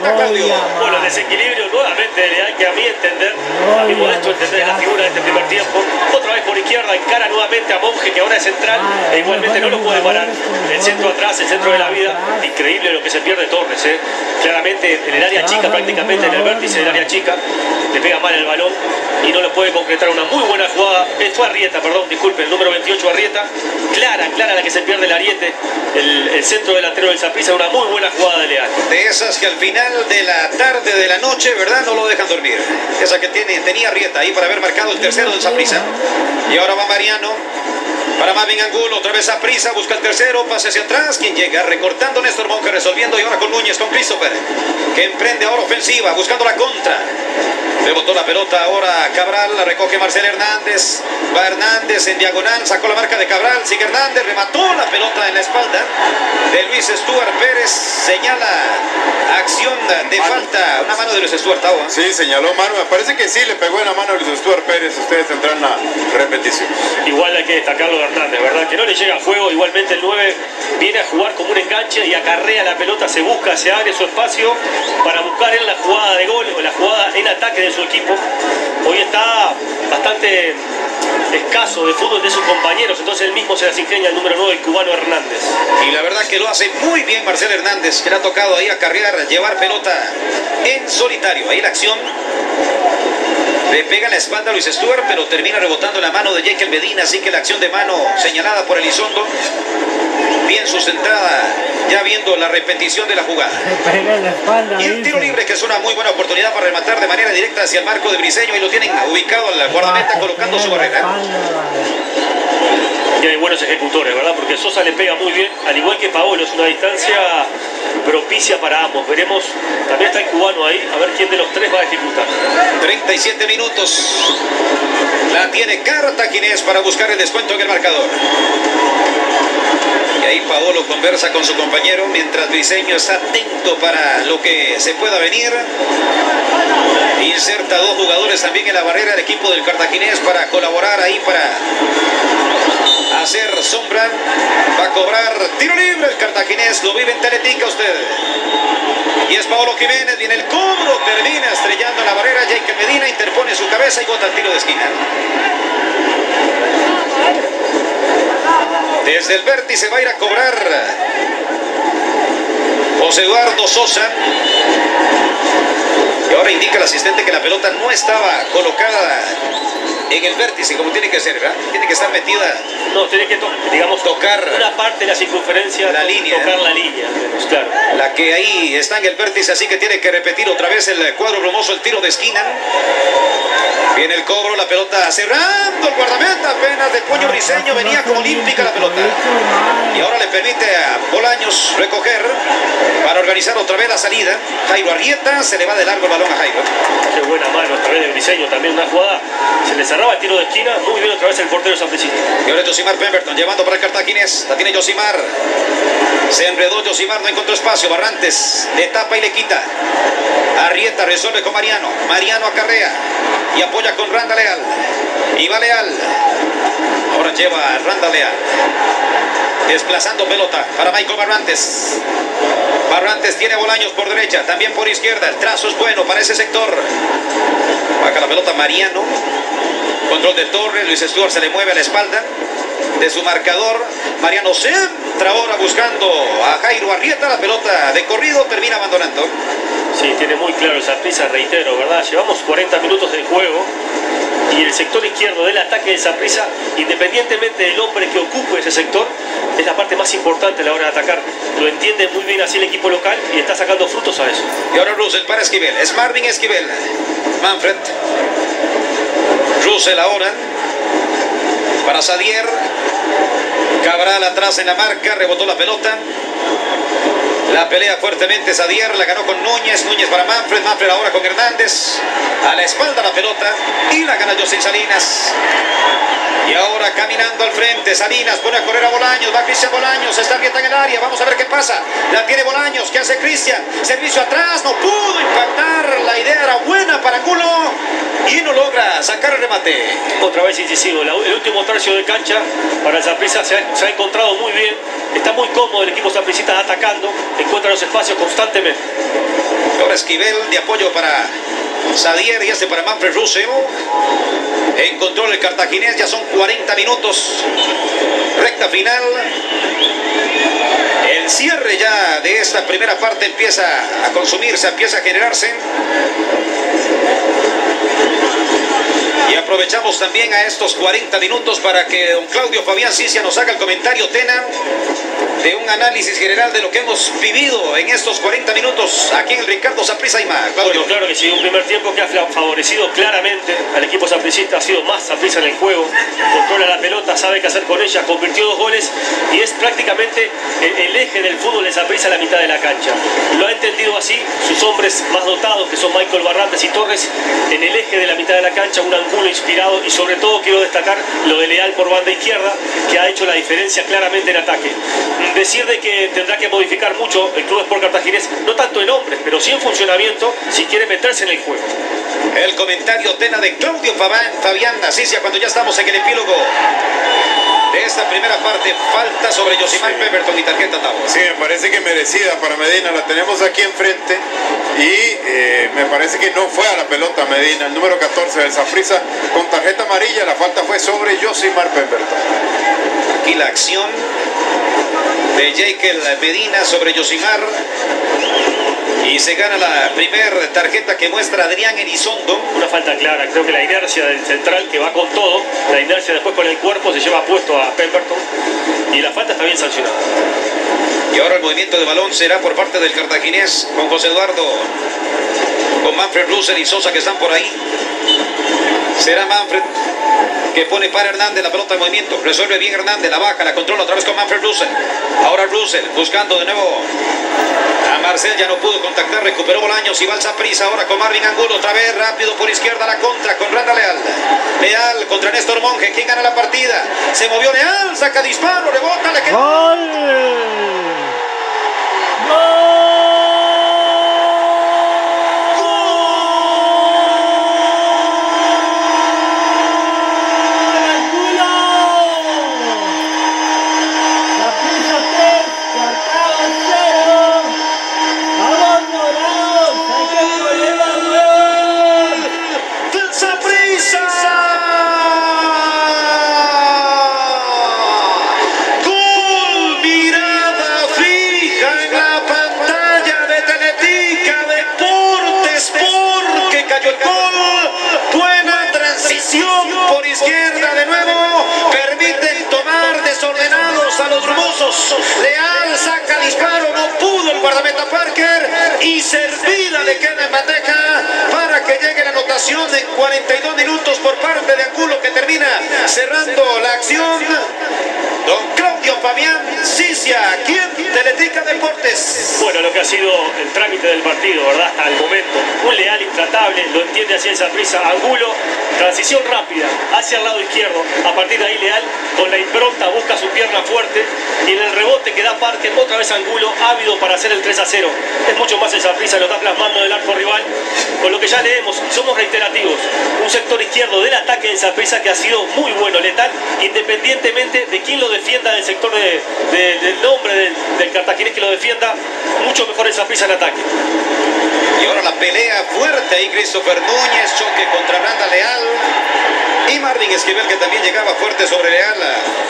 Y se lamenta Claudio. Bueno, el desequilibrio nuevamente de Leal, que a mí entender, a mi modesto entender la figura de este primer tiempo. Otra vez por izquierda, encara nuevamente a Monge, que ahora es central, e igualmente no lo puede parar. El centro atrás, el centro de la vida. Increíble lo que se pierde Torres, ¿eh? Claramente en el área chica, prácticamente en el vértice del área chica, le pega mal el balón y no lo puede concretar una muy buena jugada. Eh, fue Arrieta, perdón, disculpe, el número 28 Arrieta. Clara, clara la que se pierde el ariete, el, el centro delantero del Zaprisa, una muy buena jugada de Leal. De esas que al final de la tarde, de la noche, ¿verdad? No lo dejan dormir. Esa que tiene, tenía Rieta ahí para haber marcado el tercero del Saprissa. Y ahora va Mariano. Para Marvin Angulo, otra vez a prisa, busca el tercero, pase hacia atrás, quien llega recortando Néstor Monge, resolviendo y ahora con Núñez, con Christopher, que emprende ahora ofensiva, buscando la contra. Rebotó la pelota ahora Cabral, la recoge Marcel Hernández, va Hernández en diagonal, sacó la marca de Cabral, sigue Hernández, remató la pelota en la espalda de Luis Stuart Pérez, señala acción de falta, una mano de Luis Stuart ¿eh? Sí, señaló mano. Me parece que sí, le pegó en la mano a Luis Stuart Pérez. Ustedes tendrán la repetición. Igual hay que destacarlo de Hernández, ¿verdad? Que no le llega a fuego, igualmente el 9 viene a jugar como un enganche y acarrea la pelota, se busca, se abre su espacio para buscar en la jugada de gol o la jugada en ataque de su equipo. Hoy está bastante escaso de fútbol de sus compañeros, entonces él mismo se las ingenia el número 9, el cubano Hernández. Y la verdad que lo hace muy bien Marcel Hernández, que le ha tocado ahí acarrear, llevar pelota en solitario. Ahí la acción. Le pega la espalda a Luis Stuart, pero termina rebotando la mano de Jekyll Medina, así que la acción de mano señalada por Elizondo. Bien sustentada, ya viendo la repetición de la jugada. Y el tiro libre, que es una muy buena oportunidad para rematar de manera directa hacia el marco de Briseño, y lo tienen ubicado al guardameta colocando su barrera. Y hay buenos ejecutores, ¿verdad? Porque Sosa le pega muy bien, al igual que Paolo, es una distancia propicia para ambos. Veremos, también está el cubano ahí, a ver quién de los tres va a ejecutar. 37 minutos. La tiene Cartaginés para buscar el descuento en el marcador. Y ahí Paolo conversa con su compañero mientras Briseño está atento para lo que se pueda venir. Inserta dos jugadores también en la barrera del equipo del Cartaginés para colaborar ahí para hacer sombra. Va a cobrar tiro libre el Cartaginés. Lo vive en Teletica usted. Y es Paolo Jiménez. Viene el cobro. Termina estrellando la barrera. Jake Medina interpone su cabeza y bota el tiro de esquina. Desde el vértice va a ir a cobrar José Eduardo Sosa. Ahora indica el asistente que la pelota no estaba colocada en el vértice como tiene que ser, ¿verdad? Tiene que estar metida, No, tiene que, to- digamos, tocar una parte de la circunferencia, La línea, tocar ¿eh? la línea, claro. la que ahí está en el vértice, así que tiene que repetir otra vez el cuadro brumoso, el tiro de esquina. Viene el cobro, la pelota cerrando el guardameta, apenas de puño briseño, venía como olímpica la pelota. Y ahora le permite a Bolaños recoger para organizar otra vez la salida. Jairo Arrieta, se le va de largo el balón Jairo. Qué buena mano otra vez de Briseño, también una jugada. Se le cerraba el tiro de esquina, muy bien otra vez el portero. Y ahora Josimar Pemberton llevando para el cartaginés. La tiene Josimar. Se enredó Josimar, no encontró espacio. Barrantes le tapa y le quita. Arrieta resuelve con Mariano. Mariano acarrea y apoya con Randa Leal. Y va Leal. Ahora lleva a Randa Leal. Desplazando pelota para Michael Barrantes. Barrantes tiene Bolaños por derecha, también por izquierda. El trazo es bueno para ese sector. Baja la pelota Mariano. Control de Torres. Luis Stuart se le mueve a la espalda de su marcador. Mariano centra ahora buscando a Jairo Arrieta. La pelota de corrido termina abandonando. Sí, tiene muy claro esa prisa, reitero, ¿verdad? Llevamos 40 minutos de juego y el sector izquierdo del ataque de Saprissa, independientemente del hombre que ocupe ese sector, es la parte más importante a la hora de atacar. Lo entiende muy bien así el equipo local y está sacando frutos a eso. Y ahora Russell para Esquivel. Es Marvin Esquivel. Manfred. Russell ahora. Para Sadier. Cabral atrás en la marca. Rebotó la pelota. La pelea fuertemente Sadier, la ganó con Núñez, Núñez para Manfred, Manfred ahora con Hernández. A la espalda la pelota y la gana José Salinas. Y ahora caminando al frente, Salinas pone a correr a Bolaños, va Cristian Bolaños, está abierta en el área, vamos a ver qué pasa. La tiene Bolaños, ¿qué hace Cristian? Servicio atrás, no pudo impactar, la idea era buena para Culo y no logra sacar el remate. Otra vez incisivo, el último tercio de cancha para Zaprisa se, ha encontrado muy bien, está muy cómodo el equipo Zapricita atacando, encuentra los espacios constantemente. Ahora Esquivel de apoyo para Sadier y este para Manfred Ruseo. En control el cartaginés, ya son 40 minutos. Recta final. El cierre ya de esta primera parte empieza a consumirse, empieza a generarse. Y aprovechamos también a estos 40 minutos para que don Claudio Fabián Cicia nos haga el comentario Tena de un análisis general de lo que hemos vivido en estos 40 minutos aquí en Ricardo Saprissa y más. Bueno, claro que sí, un primer tiempo que ha favorecido claramente al equipo sapricista, ha sido más Saprissa en el juego, controla la pelota, sabe qué hacer con ella, convirtió dos goles y es prácticamente el, eje del fútbol de Saprissa a la mitad de la cancha. Lo ha entendido así, sus hombres más dotados, que son Michael Barrantes y Torres, en el eje de la mitad de la cancha, un ángulo inspirado y sobre todo quiero destacar lo de Leal por banda izquierda, que ha hecho la diferencia claramente en ataque decir de que tendrá que modificar mucho el Club Sport Cartaginés, no tanto en hombres, pero sí en funcionamiento si quiere meterse en el juego. El comentario Tena de Claudio Fabián, Fabián cuando ya estamos en el epílogo de esta primera parte. Falta sobre Josimar Pemberton y tarjeta Tavo. Sí, me parece que merecida para Medina. La tenemos aquí enfrente y eh, me parece que no fue a la pelota Medina. El número 14 del Zafrisa con tarjeta amarilla. La falta fue sobre Josimar Pemberton. Aquí la acción de Jekyll Medina sobre Yosimar. Y se gana la primera tarjeta que muestra Adrián Elizondo. Una falta clara, creo que la inercia del central que va con todo, la inercia después con el cuerpo se lleva puesto a Pemberton y la falta está bien sancionada. Y ahora el movimiento de balón será por parte del cartaginés con José Eduardo, con Manfred Russell y Sosa que están por ahí. Será Manfred que pone para Hernández la pelota de movimiento. Resuelve bien Hernández, la baja, la controla otra vez con Manfred Russell. Ahora Russell buscando de nuevo a Marcel, ya no pudo contactar, recuperó Bolaños y balsa prisa ahora con Marvin Angulo, otra vez rápido por izquierda la contra con Randa Leal. Leal contra Néstor Monge, ¿quién gana la partida? Se movió Leal, saca disparo, rebota, le queda. ¡Gol! ¡Gol! En bandeja para que llegue la anotación en 42 minutos por parte de Angulo que termina cerrando la acción. Don Claudio Fabián Cicia, quien te Teletica Bueno, lo que ha sido el trámite del partido, ¿verdad? Hasta el momento. Un leal intratable, lo entiende así esa prisa. Angulo, transición rápida hacia el lado izquierdo. A partir de ahí, leal con la impronta busca su pierna fuerte y en el rebote que da parte, otra vez Angulo, ávido para hacer el 3 a 0. Es mucho más esa prisa, lo está plasmando del arco rival. Con lo que ya leemos, somos reiterativos. Un sector izquierdo del ataque de esa prisa que ha sido muy bueno, letal, independientemente de quién lo defienda del sector del nombre del, del cartaginés que lo defienda, mucho mejor esa prisa en ataque. Y ahora la pelea fuerte ahí, Christopher Núñez, choque contra Branda Leal. Y Marvin Esquivel que también llegaba fuerte sobre Leal,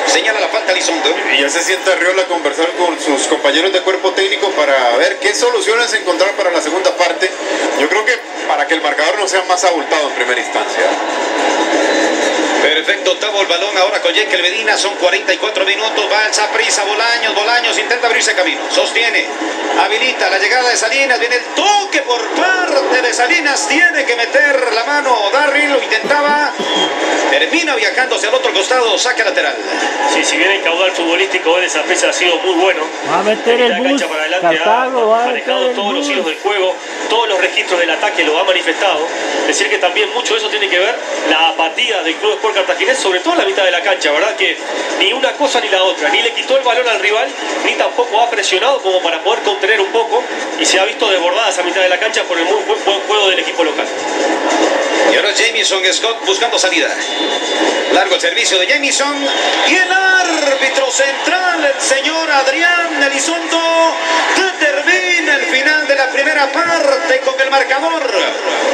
señala la falta Lizondo. Y ya se sienta Riola a conversar con sus compañeros de cuerpo técnico para ver qué soluciones encontrar para la segunda parte. Yo creo que para que el marcador no sea más abultado en primera instancia. Perfecto, octavo el balón ahora con Jekyll Medina, son 44 minutos, va el prisa, Bolaños, Bolaños, intenta abrirse camino, sostiene, habilita la llegada de Salinas, viene el toque por parte de Salinas, tiene que meter la mano, Darryl lo intentaba, termina viajándose al otro costado, saque lateral. Sí, si bien el caudal futbolístico de esa prisa ha sido muy bueno, va a meter el bus, para adelante ha manejado todos los hilos del juego, todos los registros del ataque lo ha manifestado, decir que también mucho de eso tiene que ver la apatía del Club Sport Cartaginés, sobre todo la mitad de la cancha, ¿verdad? Que ni una cosa ni la otra, ni le quitó el balón al rival, ni tampoco ha presionado como para poder contener un poco y se ha visto desbordada esa mitad de la cancha por el muy buen juego del equipo local. Y ahora Jamison Scott buscando salida. Largo el servicio de Jamison. Y el árbitro central, el señor Adrián Elizondo, determina el final de la primera parte con el marcador.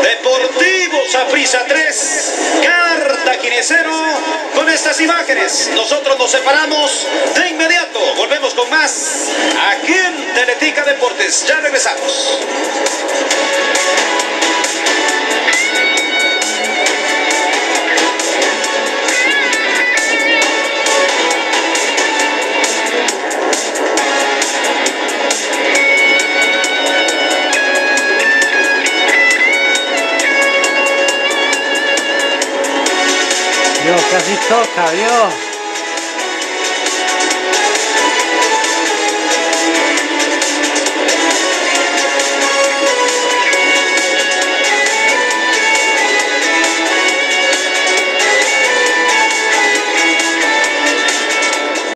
Deportivo Saprisa 3, Cartaginesero. Con estas imágenes, nosotros nos separamos de inmediato. Volvemos con más aquí en Teletica Deportes. Ya regresamos. Dios, casi toca, Dios.